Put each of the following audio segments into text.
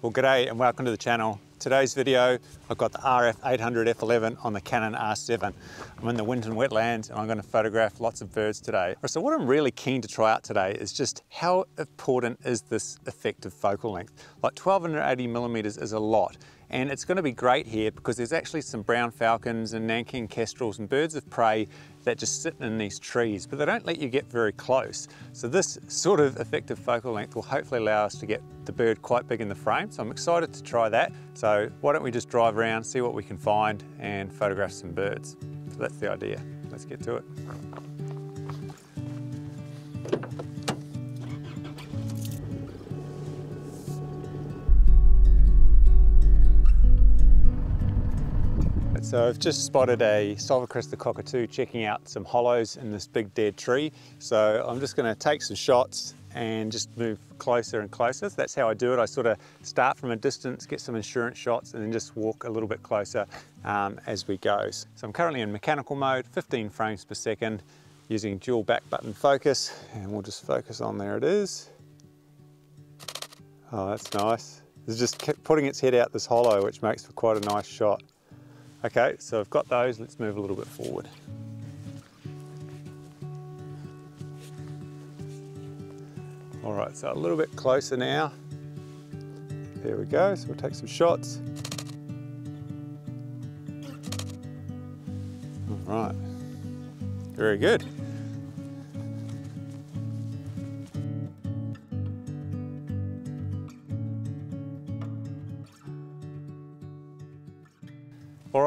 Well, g'day and welcome to the channel. Today's video, I've got the RF800 F11 on the Canon R7. I'm in the Winton wetlands and I'm going to photograph lots of birds today. So what I'm really keen to try out today is just how important is this effective focal length. Like 1280 millimeters is a lot and it's going to be great here because there's actually some brown falcons and Nankeen kestrels and birds of prey that just sit in these trees, but they don't let you get very close. So this sort of effective focal length will hopefully allow us to get the bird quite big in the frame. So I'm excited to try that. So why don't we just drive around, see what we can find and photograph some birds. So that's the idea. Let's get to it. So I've just spotted a sulfur-crested cockatoo checking out some hollows in this big dead tree. So I'm just going to take some shots and just move closer and closer. That's how I do it. I sort of start from a distance, get some insurance shots, and then just walk a little bit closer um, as we go. So I'm currently in mechanical mode, 15 frames per second, using dual back button focus, and we'll just focus on there it is. Oh, that's nice. It's just putting its head out this hollow, which makes for quite a nice shot. Okay, so I've got those, let's move a little bit forward. All right, so a little bit closer now. There we go, so we'll take some shots. All right, very good.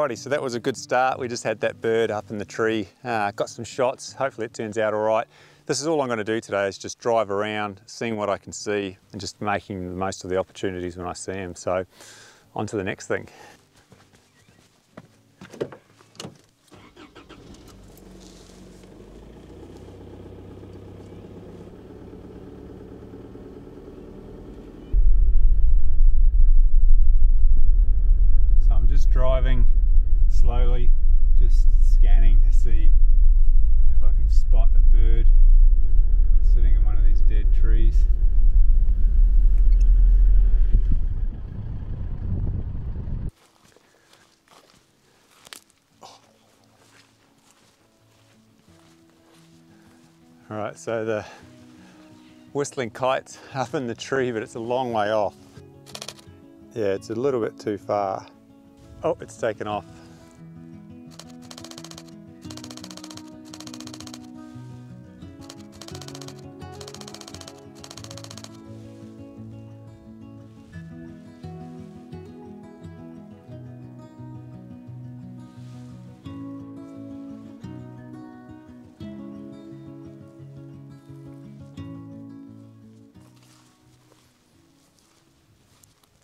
Alrighty, so that was a good start. We just had that bird up in the tree, uh, got some shots. Hopefully it turns out all right. This is all I'm going to do today is just drive around, seeing what I can see and just making the most of the opportunities when I see them. So on to the next thing. driving slowly, just scanning to see if I can spot a bird sitting in one of these dead trees. All right, so the whistling kite's up in the tree, but it's a long way off. Yeah, it's a little bit too far. Oh, it's taken off.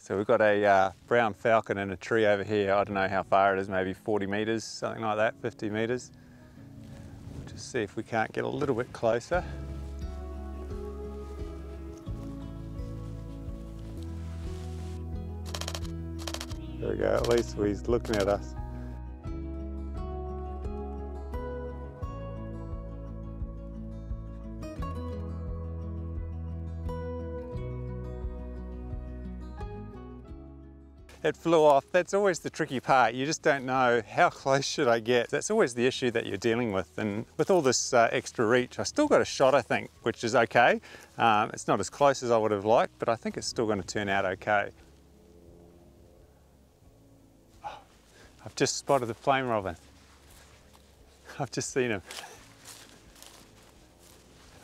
So we've got a uh, brown falcon in a tree over here. I don't know how far it is, maybe 40 metres, something like that, 50 metres. We'll just see if we can't get a little bit closer. There we go, at least he's looking at us. It flew off. That's always the tricky part. You just don't know how close should I get. That's always the issue that you're dealing with. And with all this uh, extra reach, I still got a shot, I think, which is okay. Um, it's not as close as I would have liked, but I think it's still going to turn out okay. I've just spotted the flame robin. I've just seen him.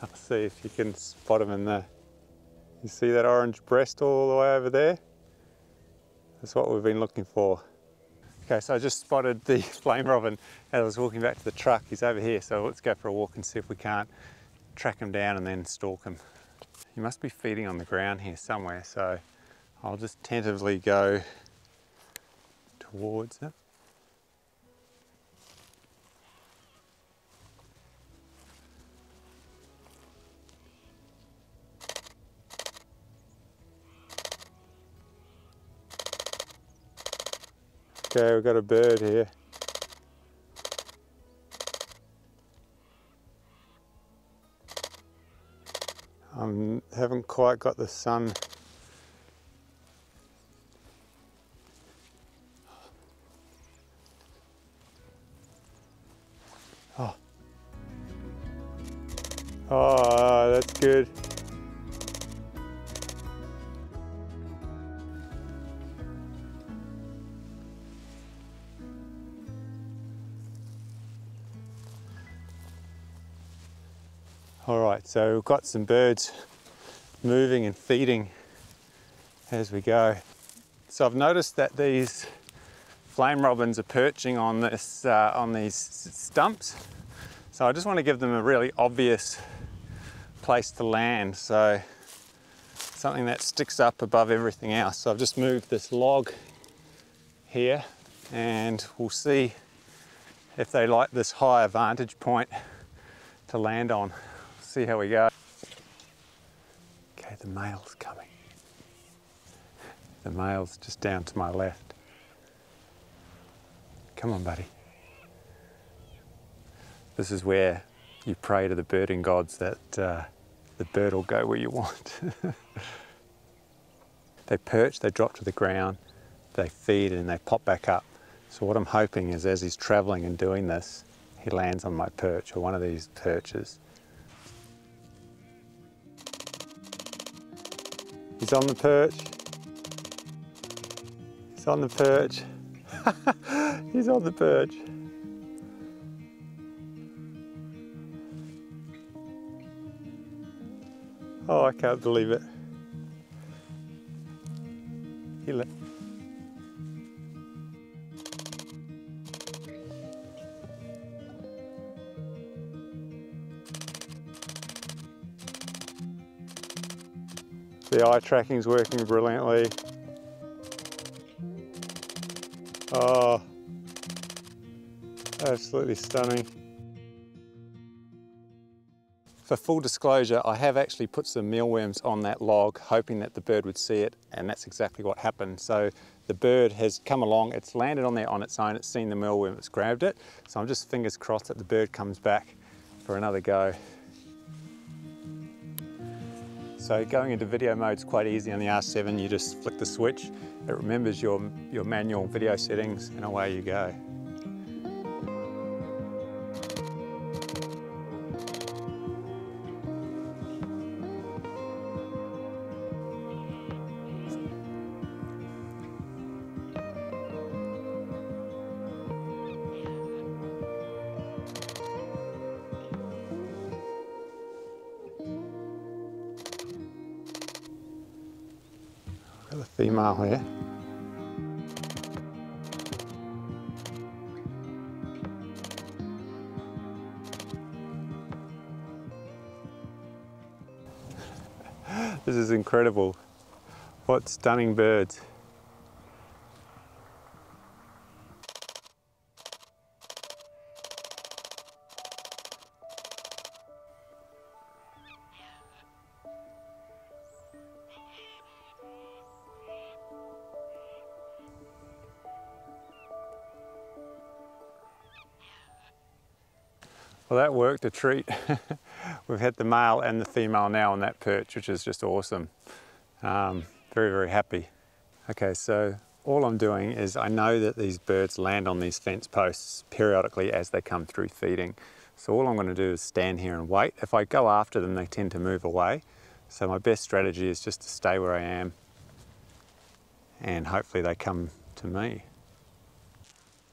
I'll see if you can spot him in there. You see that orange breast all the way over there? That's what we've been looking for. Okay, so I just spotted the flame robin as I was walking back to the truck. He's over here, so let's go for a walk and see if we can't track him down and then stalk him. He must be feeding on the ground here somewhere, so I'll just tentatively go towards it. Okay, we've got a bird here. I haven't quite got the sun All right, so we've got some birds moving and feeding as we go. So I've noticed that these flame robins are perching on this uh, on these stumps. So I just want to give them a really obvious place to land. So something that sticks up above everything else. So I've just moved this log here and we'll see if they like this higher vantage point to land on see how we go. Okay, the male's coming. The male's just down to my left. Come on, buddy. This is where you pray to the birding gods that uh, the bird will go where you want. they perch, they drop to the ground, they feed, and they pop back up. So what I'm hoping is as he's traveling and doing this, he lands on my perch or one of these perches He's on the perch. He's on the perch. He's on the perch. Oh, I can't believe it. He The eye tracking is working brilliantly. Oh, absolutely stunning. For full disclosure, I have actually put some mealworms on that log, hoping that the bird would see it, and that's exactly what happened. So the bird has come along, it's landed on there on its own, it's seen the mealworm, it's grabbed it. So I'm just fingers crossed that the bird comes back for another go. So going into video mode is quite easy on the R7. You just flick the switch, it remembers your, your manual video settings and away you go. This is incredible. What stunning birds. That worked a treat. We've had the male and the female now on that perch, which is just awesome. Um, very, very happy. Okay, so all I'm doing is I know that these birds land on these fence posts periodically as they come through feeding. So all I'm going to do is stand here and wait. If I go after them, they tend to move away. So my best strategy is just to stay where I am and hopefully they come to me.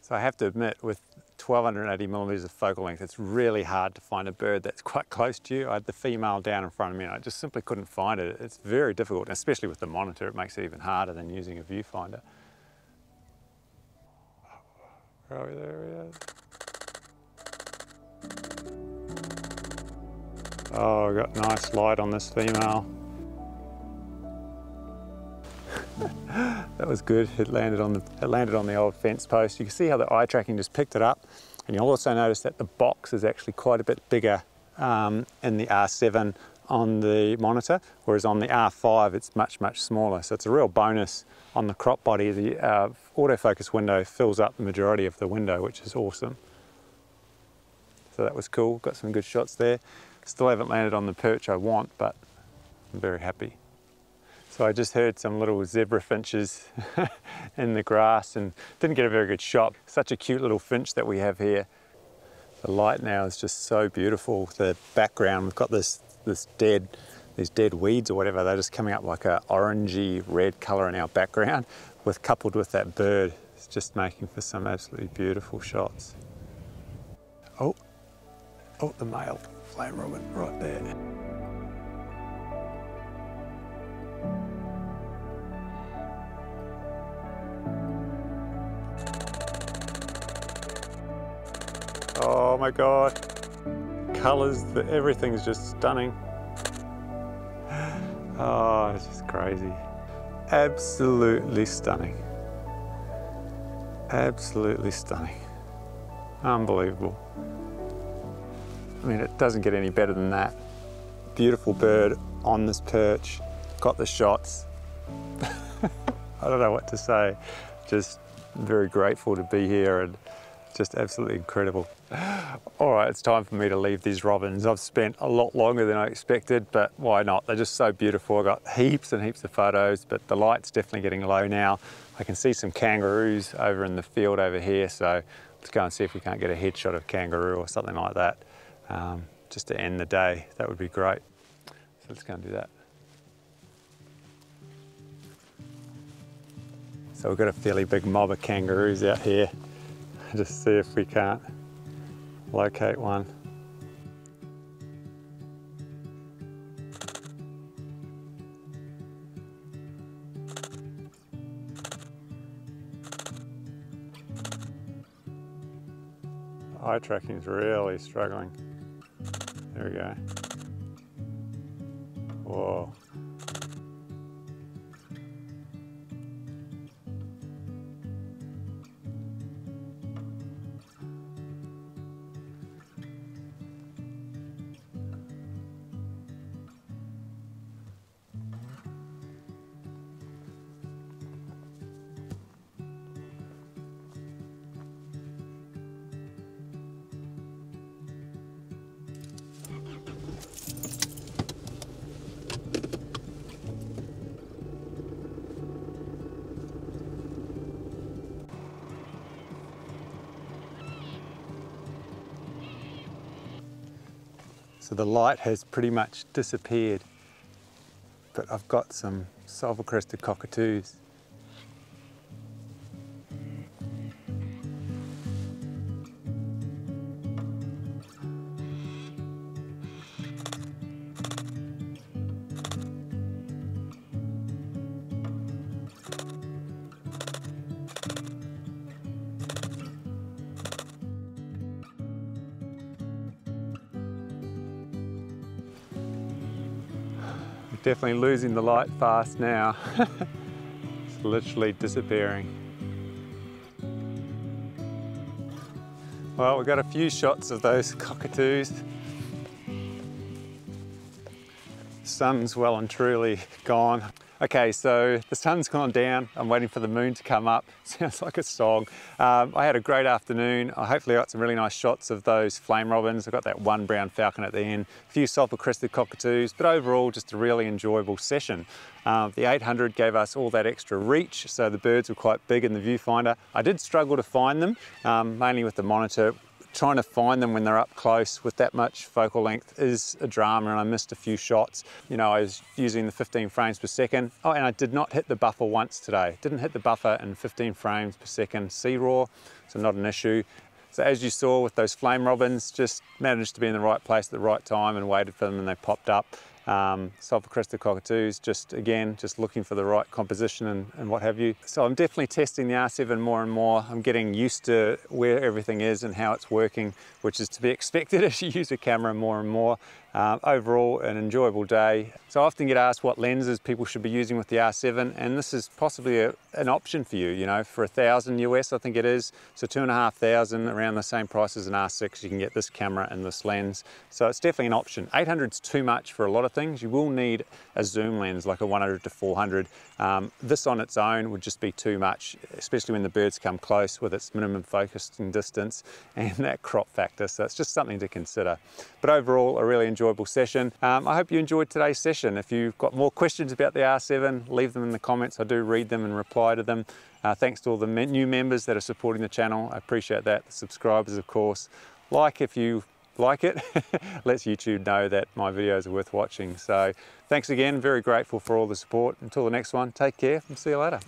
So I have to admit, with 1280 millimeters of focal length, it's really hard to find a bird that's quite close to you. I had the female down in front of me and I just simply couldn't find it. It's very difficult, especially with the monitor, it makes it even harder than using a viewfinder. Oh, there he is. Oh, I've got nice light on this female. That was good. It landed on the it landed on the old fence post. You can see how the eye tracking just picked it up, and you'll also notice that the box is actually quite a bit bigger um, in the R7 on the monitor, whereas on the R5 it's much much smaller. So it's a real bonus on the crop body. The uh, autofocus window fills up the majority of the window, which is awesome. So that was cool. Got some good shots there. Still haven't landed on the perch I want, but I'm very happy. So I just heard some little zebra finches in the grass and didn't get a very good shot. Such a cute little finch that we have here. The light now is just so beautiful. The background, we've got this, this dead, these dead weeds or whatever, they're just coming up like a orangey red color in our background with coupled with that bird. It's just making for some absolutely beautiful shots. Oh, oh, the male flame robin right there. Oh my God. Colors, everything's just stunning. Oh, it's just crazy. Absolutely stunning. Absolutely stunning. Unbelievable. I mean, it doesn't get any better than that. Beautiful bird on this perch, got the shots. I don't know what to say. Just very grateful to be here and just absolutely incredible. All right, it's time for me to leave these robins. I've spent a lot longer than I expected, but why not? They're just so beautiful. I've got heaps and heaps of photos, but the light's definitely getting low now. I can see some kangaroos over in the field over here, so let's go and see if we can't get a headshot of kangaroo or something like that, um, just to end the day. That would be great. So let's go and do that. So we've got a fairly big mob of kangaroos out here. Just see if we can't locate one. Eye tracking is really struggling. There we go. So the light has pretty much disappeared, but I've got some sulfur-crested cockatoos Definitely losing the light fast now. it's literally disappearing. Well, we've got a few shots of those cockatoos. Sun's well and truly gone. Okay, so the sun's gone down. I'm waiting for the moon to come up. Sounds like a song. Um, I had a great afternoon. I hopefully got some really nice shots of those flame robins. I got that one brown falcon at the end, a few sulfur crested cockatoos, but overall just a really enjoyable session. Uh, the 800 gave us all that extra reach, so the birds were quite big in the viewfinder. I did struggle to find them, um, mainly with the monitor trying to find them when they're up close with that much focal length is a drama and I missed a few shots. You know, I was using the 15 frames per second. Oh, and I did not hit the buffer once today. Didn't hit the buffer in 15 frames per second C-RAW, so not an issue. So as you saw with those flame robins, just managed to be in the right place at the right time and waited for them and they popped up um, sulfur crested cockatoos, just again, just looking for the right composition and, and, what have you. So I'm definitely testing the R7 more and more. I'm getting used to where everything is and how it's working, which is to be expected as you use a camera more and more. Uh, overall, an enjoyable day. So I often get asked what lenses people should be using with the R7, and this is possibly a, an option for you, you know, for a thousand US, I think it is. So two and a half thousand, around the same price as an R6, you can get this camera and this lens. So it's definitely an option. 800 is too much for a lot of things. You will need a zoom lens, like a 100 to 400. Um, this on its own would just be too much, especially when the birds come close with its minimum focusing distance and that crop factor. So it's just something to consider. But overall, a really enjoyable enjoyable session. Um, I hope you enjoyed today's session. If you've got more questions about the R7, leave them in the comments. I do read them and reply to them. Uh, thanks to all the new members that are supporting the channel. I appreciate that. The subscribers, of course. like if you like it, lets YouTube know that my videos are worth watching. So thanks again, very grateful for all the support. Until the next one, take care and see you later.